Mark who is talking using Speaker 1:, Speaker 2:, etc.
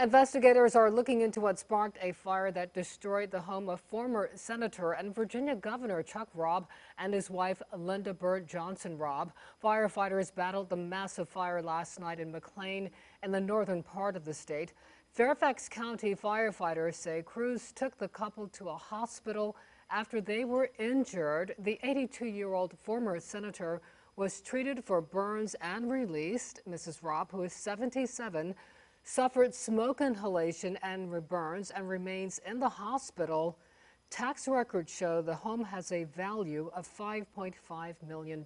Speaker 1: Investigators are looking into what sparked a fire that destroyed the home of former Senator and Virginia Governor Chuck Robb and his wife Lynda Bird Johnson Robb. Firefighters battled the massive fire last night in McLean in the northern part of the state. Fairfax County firefighters say crews took the couple to a hospital after they were injured. The 82-year-old former senator was treated for burns and released. Mrs. Robb, who is 77, suffered smoke inhalation and burns and remains in the hospital. Tax records show the home has a value of $5.5 million.